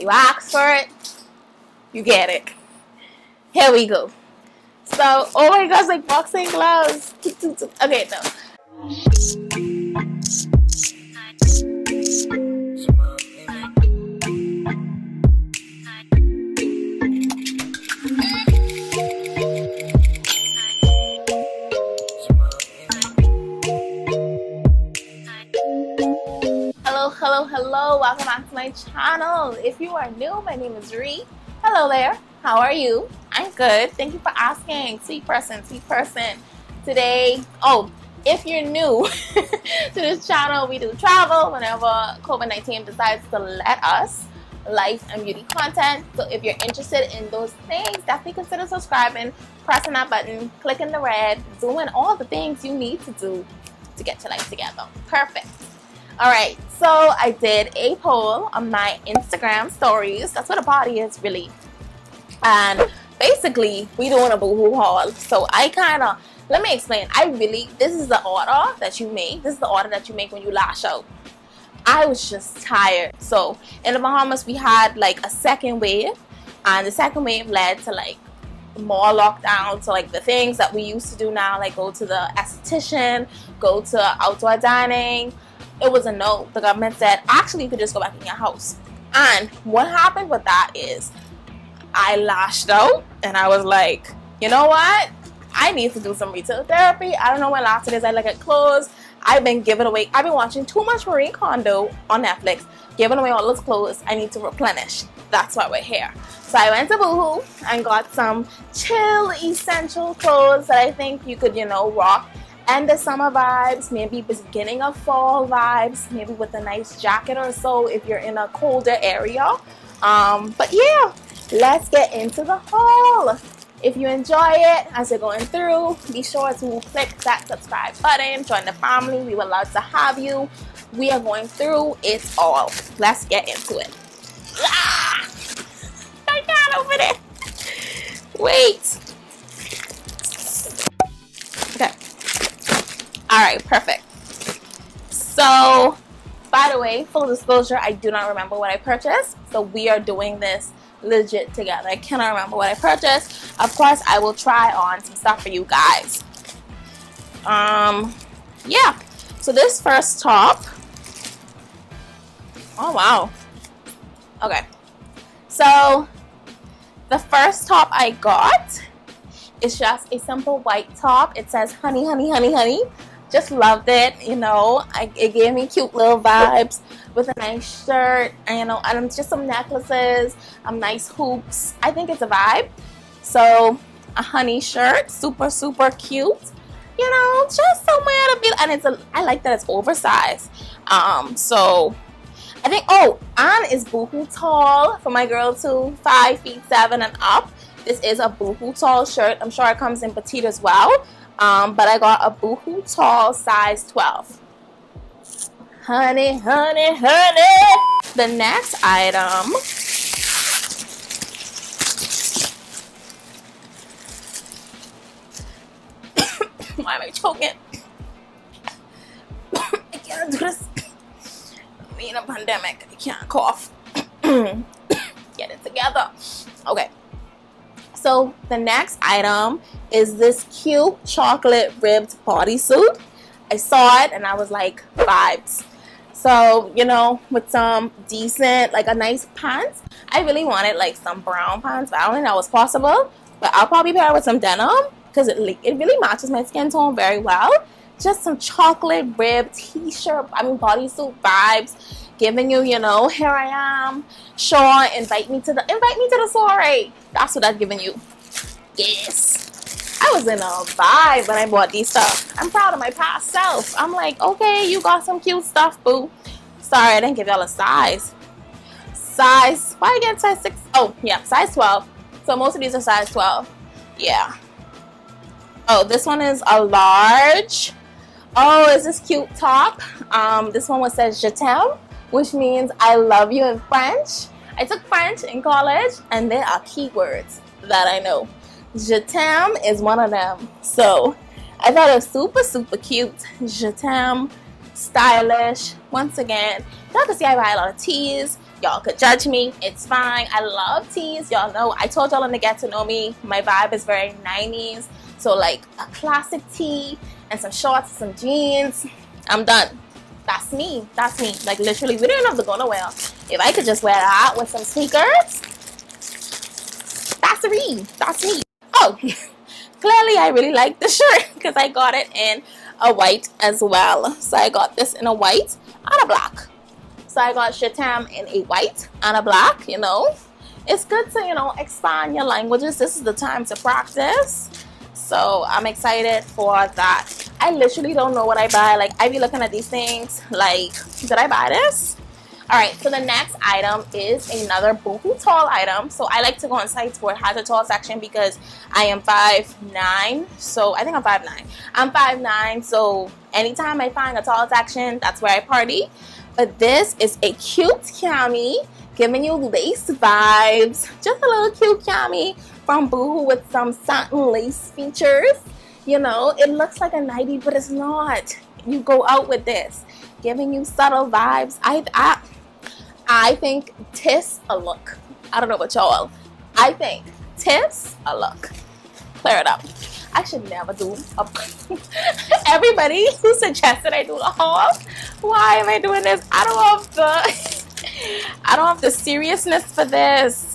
You ask for it, you get it. Here we go. So, oh my gosh, like boxing gloves. Okay, no. Hello, hello. Welcome back to my channel. If you are new, my name is Re. Hello there. How are you? I'm good. Thank you for asking. Sweet person, sweet person. Today, oh, if you're new to this channel, we do travel whenever COVID-19 decides to let us life and beauty content. So if you're interested in those things, definitely consider subscribing, pressing that button, clicking the red, doing all the things you need to do to get your life together. Perfect. All right, so I did a poll on my Instagram stories. That's what a body is really. And basically, we doing a boohoo haul. So I kind of, let me explain. I really, this is the order that you make. This is the order that you make when you lash out. I was just tired. So in the Bahamas, we had like a second wave. And the second wave led to like more lockdown. So like the things that we used to do now, like go to the esthetician, go to outdoor dining, it was a no. The government said, actually, you could just go back in your house. And what happened with that is I lashed out and I was like, you know what? I need to do some retail therapy. I don't know when last it is I look at clothes. I've been giving away, I've been watching too much Marie Kondo on Netflix, giving away all those clothes I need to replenish. That's why we're here. So I went to Boohoo and got some chill essential clothes that I think you could, you know, rock and the summer vibes, maybe beginning of fall vibes, maybe with a nice jacket or so if you're in a colder area. Um, but yeah, let's get into the haul. If you enjoy it as you're going through, be sure to click that subscribe button, join the family. We would love to have you. We are going through it all. Let's get into it. Ah! I got over there. Wait. All right, perfect. So, by the way, full disclosure, I do not remember what I purchased. So we are doing this legit together. I cannot remember what I purchased. Of course, I will try on some stuff for you guys. Um, yeah. So this first top. Oh, wow. Okay. So the first top I got is just a simple white top. It says honey, honey, honey, honey just loved it you know. I, it gave me cute little vibes with a nice shirt and you know and just some necklaces um nice hoops. I think it's a vibe. So a honey shirt super super cute you know just somewhere to be and it's a I like that it's oversized. Um so I think oh Anne is boohoo tall for my girl too five feet seven and up. This is a boohoo tall shirt. I'm sure it comes in petite as well um, but I got a Boohoo Tall size 12. Honey, honey, honey. The next item. Why am I choking? I can't do this. I'm in a pandemic. I can't cough. Get it together. Okay. So the next item is this cute chocolate ribbed bodysuit. I saw it and I was like, vibes. So, you know, with some decent, like a nice pants. I really wanted like some brown pants, but I don't think that was possible. But I'll probably pair it with some denim because it, it really matches my skin tone very well. Just some chocolate ribbed t-shirt, I mean bodysuit vibes giving you, you know, here I am, Sean, invite me to the invite me to the soiree. That's what I've given you. Yes. I was in a vibe when I bought these stuff. I'm proud of my past self. I'm like, okay, you got some cute stuff, boo. Sorry, I didn't give y'all a size. Size, why again size 6? Oh, yeah, size 12. So most of these are size 12. Yeah. Oh, this one is a large. Oh, is this cute top? Um, this one was says Je which means I love you in French. I took French in college, and there are keywords that I know. Je t'aime is one of them. So I thought it was super, super cute. Je t'aime, stylish. Once again, y'all can see I buy a lot of tees. Y'all could judge me. It's fine. I love tees. Y'all know. I told y'all in the get to know me. My vibe is very 90s. So like a classic tee and some shorts, some jeans. I'm done. That's me. That's me. Like literally, we didn't have to go nowhere. If I could just wear that with some sneakers, that's me. That's me. Oh, clearly I really like the shirt because I got it in a white as well. So I got this in a white and a black. So I got Je t'aime in a white and a black, you know. It's good to, you know, expand your languages. This is the time to practice. So I'm excited for that. I literally don't know what I buy. Like I be looking at these things like, did I buy this? All right, so the next item is another Boohoo tall item. So I like to go on sites where it has a tall section because I am five nine. So I think I'm five nine. I'm five nine. so anytime I find a tall section, that's where I party. But this is a cute cami giving you lace vibes. Just a little cute cami Boohoo with some satin lace features. You know, it looks like a nightie, but it's not. You go out with this, giving you subtle vibes. I, I I think tis a look. I don't know about y'all. I think tis a look. Clear it up. I should never do a everybody who suggested I do a haul. Why am I doing this? I don't have the I don't have the seriousness for this.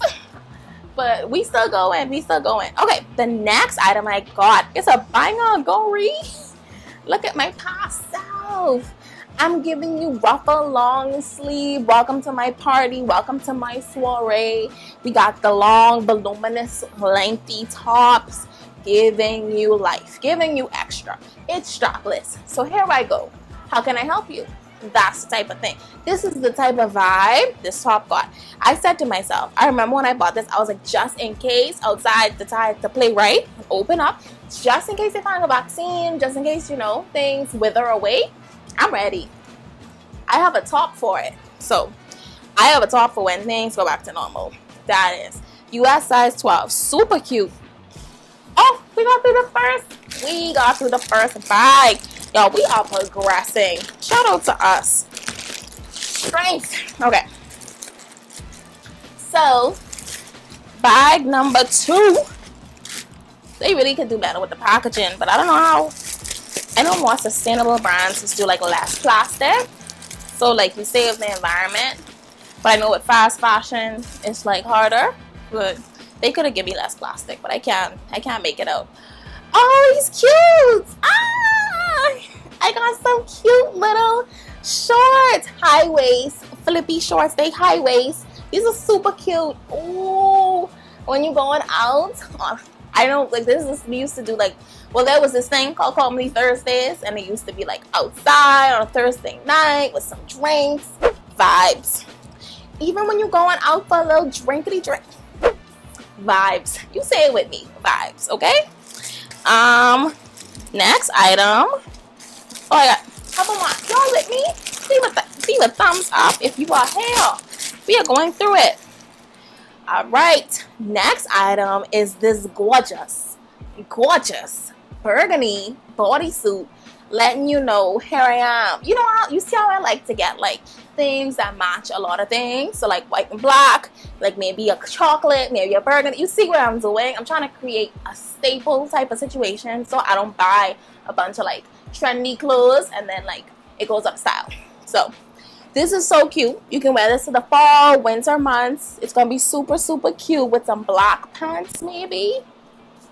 But we still going, we still going. Okay, the next item I got is a bang on go. Look at my past self. I'm giving you ruffle long sleeve. Welcome to my party. Welcome to my soiree. We got the long, voluminous, lengthy tops giving you life, giving you extra. It's strapless. So here I go. How can I help you? That's the type of thing. This is the type of vibe this top got. I said to myself, I remember when I bought this, I was like, just in case outside the tide to play right, open up, just in case they find a vaccine, just in case, you know, things wither away I'm ready. I have a top for it. So I have a top for when things go back to normal. That is US size 12. Super cute. Oh, we got through the first. We got through the first bag. Y'all, we are progressing. Shout out to us. Strength. Okay. So, bag number two. They really could do better with the packaging, but I don't know how. I know more sustainable brands just do like less plastic. So like you save the environment. But I know with fast fashion it's like harder. But they could have given me less plastic, but I can't I can't make it out. Oh, he's cute! Ah! I got some cute little shorts. High waist, flippy shorts, they high waist. These are super cute. Oh, when you're going out, oh, I don't like this is we used to do like well there was this thing called Comedy Thursdays and it used to be like outside on a Thursday night with some drinks, vibes. Even when you're going out for a little drinkity drink. Vibes. You say it with me. Vibes, okay? Um next item. Oh got couple more. Y'all with me? Leave a, leave a thumbs up if you are here. We are going through it. All right, next item is this gorgeous, gorgeous burgundy bodysuit letting you know here I am. You know how you see how I like to get like things that match a lot of things. So like white and black, like maybe a chocolate, maybe a burgundy. You see what I'm doing? I'm trying to create a staple type of situation so I don't buy a bunch of like trendy clothes and then like it goes up style. So this is so cute. You can wear this to the fall, winter months. It's going to be super, super cute with some black pants maybe.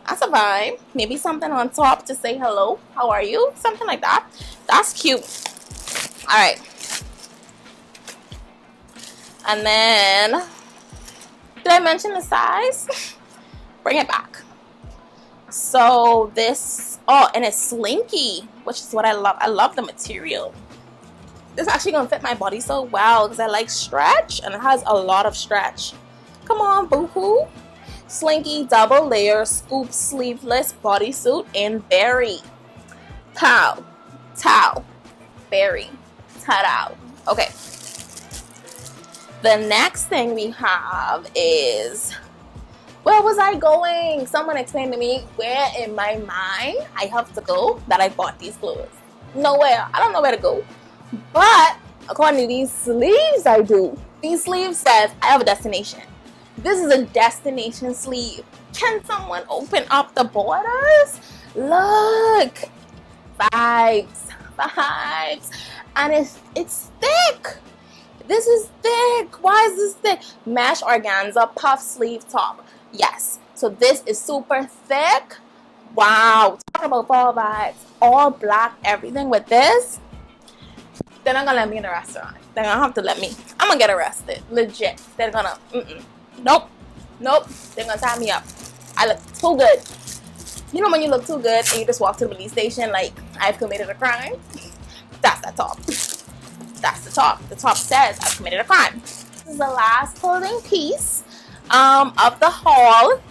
That's a vibe. Maybe something on top to say hello. How are you? Something like that. That's cute. All right. And then, did I mention the size? Bring it back. So this, oh, and it's slinky, which is what I love. I love the material it's actually gonna fit my body so well because I like stretch and it has a lot of stretch. Come on, boohoo. Slinky double layer scoop sleeveless bodysuit in berry. Pow. Towel. Berry. Ta-da. Okay. The next thing we have is where was I going? Someone explained to me where in my mind I have to go that I bought these clothes. Nowhere. I don't know where to go. But according to these sleeves, I do. These sleeves says, I have a destination. This is a destination sleeve. Can someone open up the borders? Look, vibes, vibes, and it's it's thick. This is thick. Why is this thick? Mesh organza puff sleeve top. Yes. So this is super thick. Wow. Talk about fall vibes. All black, everything with this. They're not gonna let me in the restaurant. They're gonna have to let me. I'm gonna get arrested. Legit. They're gonna. Mm-mm. Nope. Nope. They're gonna tie me up. I look too good. You know when you look too good and you just walk to the police station like I've committed a crime? That's that top. That's the top. The top says I've committed a crime. This is the last clothing piece um, of the haul.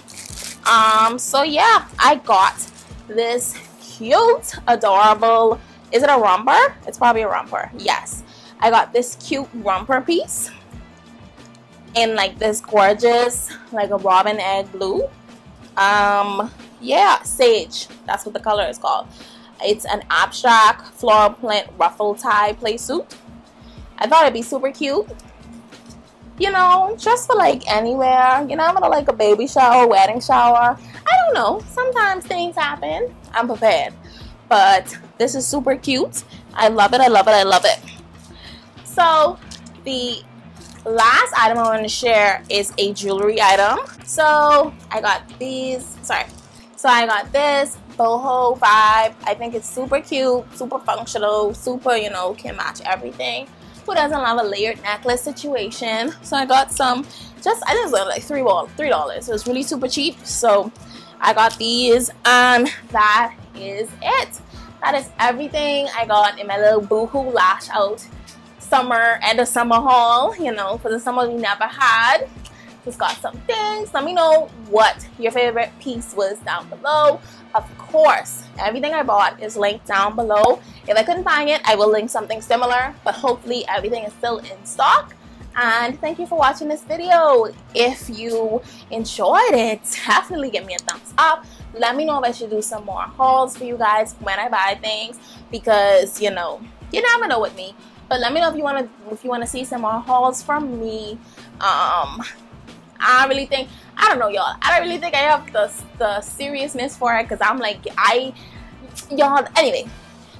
Um, so yeah, I got this cute, adorable, is it a romper? It's probably a romper. Yes. I got this cute romper piece in like this gorgeous, like a robin egg blue. Um, yeah, sage. That's what the color is called. It's an abstract floral print ruffle tie play suit. I thought it'd be super cute. You know, just for like anywhere. You know, I'm gonna like a baby shower, wedding shower. I don't know. Sometimes things happen. I'm prepared. But this is super cute. I love it. I love it. I love it. So the last item I want to share is a jewelry item. So I got these. Sorry. So I got this boho vibe. I think it's super cute, super functional, super, you know, can match everything. Who doesn't love a layered necklace situation? So I got some, just, I think it was like three ball, three dollars. It was really super cheap. So I got these and that is it. That is everything I got in my little boohoo lash out summer and the summer haul, you know, for the summer we never had. Just got some things. Let me know what your favorite piece was down below. Of course, everything I bought is linked down below. If I couldn't find it, I will link something similar, but hopefully everything is still in stock. And thank you for watching this video. If you enjoyed it, definitely give me a thumbs up. Let me know if I should do some more hauls for you guys when I buy things because, you know, you never know with me. But let me know if you want to if you want to see some more hauls from me. Um, I really think I don't know, y'all. I don't really think I have the the seriousness for it because I'm like I, y'all. Anyway,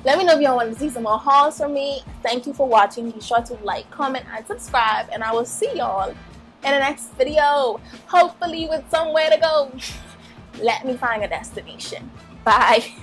let me know if y'all want to see some more hauls from me. Thank you for watching. Be sure to like, comment, and subscribe, and I will see y'all in the next video. Hopefully with somewhere to go. Let me find a destination. Bye.